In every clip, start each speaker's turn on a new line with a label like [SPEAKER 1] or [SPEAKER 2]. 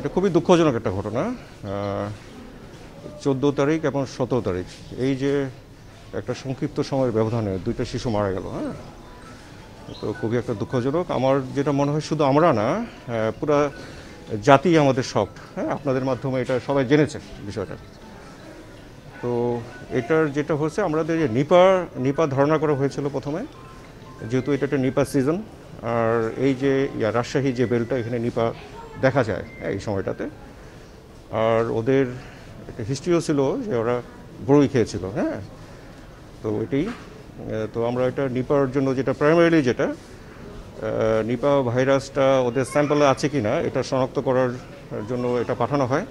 [SPEAKER 1] এটা খুবই দুঃখজনক একটা ঘটনা। চোদ্দ তারিখ এবং সতেরো তারিখ, এই যে একটা সংক্ষিপ্ত সময়ের ব্যবধানে দুইটা শিশু মারা গেল হ্যাঁ? তো খুবই একটা দুঃখজনক। আমার যেটা মনে হয় শুধু আমরা না পুরা জাতি আমাদের শখ হ্যাঁ? আপনাদের মাধ্যমে এটা সবাই জেনেছে বিষয়টা। তো এটার যেটা হচ্ছে আমাদের যে নিপা নিপা ধারণা করা হয়েছিল প্রথমে, যেহেতু এটা একটা নিপা সিজন, আর এই যে রাজশাহী যে বেলটা, এখানে নিপা দেখা যায়, এই সময়টাতে। আর ওদের একটা হিস্ট্রিও ছিল যে ওরা বড়ই খেয়েছিল হ্যাঁ? তো এটাই তো আমরা এটা নিপার জন্য যেটা প্রাইমারিলি যেটা নিপা ভাইরাসটা ওদের স্যাম্পলে আছে কি না এটা শনাক্ত করার জন্য এটা পাঠানো হয়।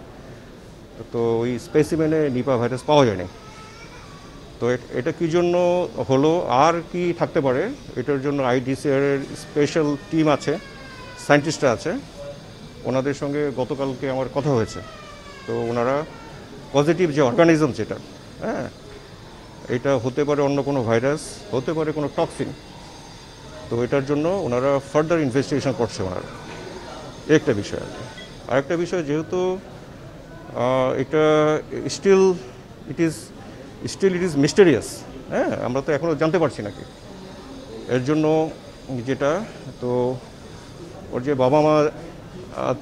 [SPEAKER 1] তো ওই স্পেসিমেনে নিপা ভাইরাস পাওয়া যায়নি। তো এটা কি জন্য হলো, আর কি থাকতে পারে, এটার জন্য আইডিসিআর স্পেশাল টিম আছে সায়েন্টিস্টরা আছে। ওনাদের সঙ্গে গতকালকে আমার কথা হয়েছে। তো ওনারা পজিটিভ যে অর্গানিজম যেটা হ্যাঁ এটা হতে পারে অন্য কোনো ভাইরাস হতে পারে কোনো টক্সিন তো এটার জন্য ওনারা ফার্দার ইনভেস্টিগেশন করছে ওনারা। একটা বিষয় আর আরেকটা বিষয় যেহেতু এটা still it is still it is mysterious হ্যাঁ আমরা তো এখনও জানতে পারছি নাকি। এর জন্য যেটা, তো ওর যে বাবা মা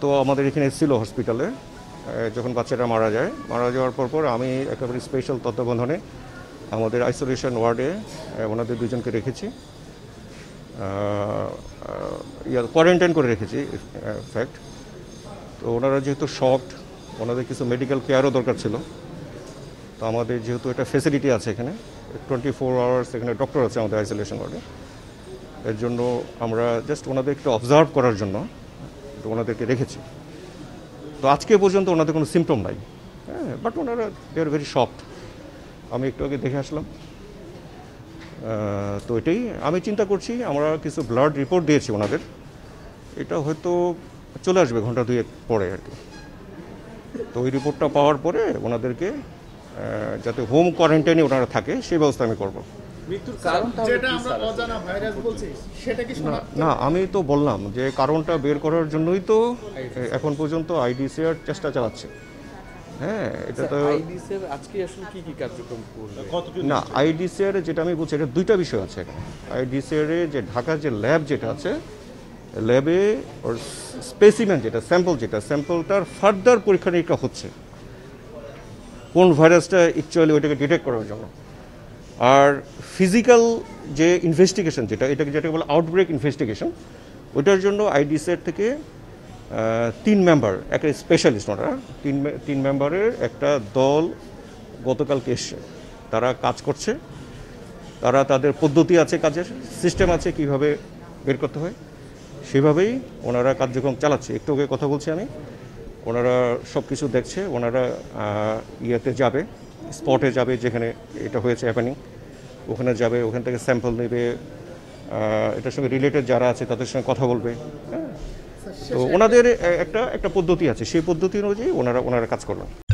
[SPEAKER 1] তো আমাদের এখানে এসেছিল হসপিটালে যখন বাচ্চাটা মারা যায়। মারা যাওয়ার পর পর আমি একেবারে স্পেশাল তত্ত্বাবধানে আমাদের আইসোলেশন ওয়ার্ডে ওনাদের দুজনকে রেখেছি। ইয়া কোয়ারেন্টাইন করে রেখেছি ফ্যাক্ট তো ওনারা যেহেতু শকড ওনাদের কিছু মেডিকেল কেয়ারও দরকার ছিল। তো আমাদের যেহেতু এটা ফেসিলিটি আছে এখানে টোয়েন্টি ফোর আওয়ার্স এখানে ডক্টর আছে আমাদের আইসোলেশন ওয়ার্ডে এর জন্য আমরা জাস্ট ওনাদের একটু অবজার্ভ করার জন্য তো ওনাদেরকে রেখেছি। তো আজকে পর্যন্ত ওনাদের কোনো সিমটম নাই। হ্যাঁ বাট ওনারা দে আর ভেরি সফট আমি একটু আগে দেখে আসলাম। তো এটাই আমি চিন্তা করছি, আমরা কিছু ব্লাড রিপোর্ট দিয়েছি ওনাদের। এটা হয়তো চলে আসবে ঘণ্টা দুয়েক পরে আর কি। তো ওই রিপোর্টটা পাওয়ার পরে ওনাদেরকে যাতে হোম কোয়ারেন্টাইনে ওনারা থাকে, সেই ব্যবস্থা আমি করব।
[SPEAKER 2] মৃত্যুর কারণটা হলো
[SPEAKER 3] যেটা
[SPEAKER 2] কি
[SPEAKER 3] আমরা
[SPEAKER 2] স্যার?
[SPEAKER 3] অজানা ভাইরাস বলছি সেটা কি শনাক্ত?
[SPEAKER 1] না আমি তো বললাম যে কারণটা বের করার জন্যই তো এখন পর্যন্ত আইডিসিআর চেষ্টা চালাচ্ছে। হ্যাঁ এটা তো
[SPEAKER 2] স্যার, IDC এর আজকে আসলে কি কি কার্যক্রম করবে?
[SPEAKER 1] না আইডিসিআর যেটা আমি বলছি এটা দুইটা বিষয় আছে এখানে। আইডিসিআর যে ঢাকার যে ল্যাব যেটা আছে ল্যাবে ওর স্পেসিমেন যেটা স্যাম্পল যেটা স্যাম্পলটার ফার্দার পরীক্ষা নিরীক্ষা হচ্ছে। কোন ভাইরাসটা অ্যাকচুয়ালি ওইটাকে ডিটেক্ট করার জন্য। আর ফিজিক্যাল যে ইনভেস্টিগেশন যেটা, এটাকে যেটা বলে আউটব্রেক ইনভেস্টিগেশন ওইটার জন্য আইডিসিআর থেকে তিন মেম্বার একটা স্পেশালিস্ট ওনারা তিন তিন মেম্বারের একটা দল গতকালকে এসছে। তারা কাজ করছে। তারা তাদের পদ্ধতি আছে কাজের সিস্টেম আছে কীভাবে বের করতে হয়। সেভাবেই ওনারা কার্যক্রম চালাচ্ছে। একটু আগে কথা বলছি আমি। ওনারা সব কিছু দেখছে। ওনারা ইয়েতে যাবে। স্পটে যাবে যেখানে এটা হয়েছে হ্যাপেনিং ওখানে যাবে ওখান থেকে স্যাম্পল নেবে এটার সঙ্গে রিলেটেড যারা আছে তাদের সঙ্গে কথা বলবে হ্যাঁ? তো ওনাদের একটা একটা পদ্ধতি আছে সেই পদ্ধতি অনুযায়ী ওনারা ওনারা কাজ করবেন।